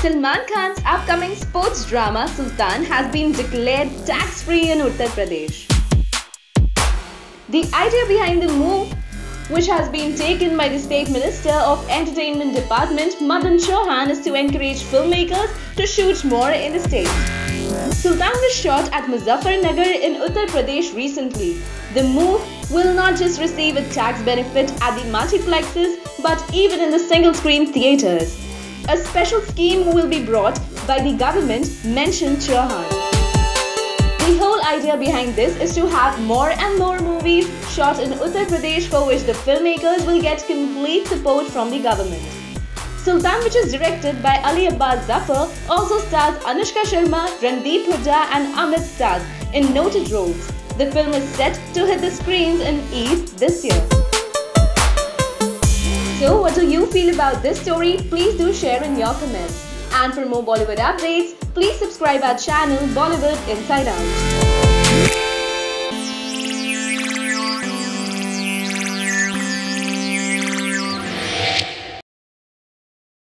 Salman Khan's upcoming sports drama Sultan has been declared tax-free in Uttar Pradesh. The idea behind the move, which has been taken by the State Minister of Entertainment Department Madan Chauhan, is to encourage filmmakers to shoot more in the state. Sultan was shot at Muzaffarnagar in Uttar Pradesh recently. The move will not just receive a tax benefit at the multiplexes but even in the single screen theatres. A special scheme will be brought by the government, mentioned Chauhan. The whole idea behind this is to have more and more movies shot in Uttar Pradesh for which the filmmakers will get complete support from the government. Sultan, which is directed by Ali Abbas Zafar, also stars Anushka Sharma, Randeep Hooda and Amit Sadh in noted roles. The film is set to hit the screens in Eid this year. So what do you feel about this story? Please do share in your comments. And for more Bollywood updates, please subscribe our channel Bollywood Inside Out.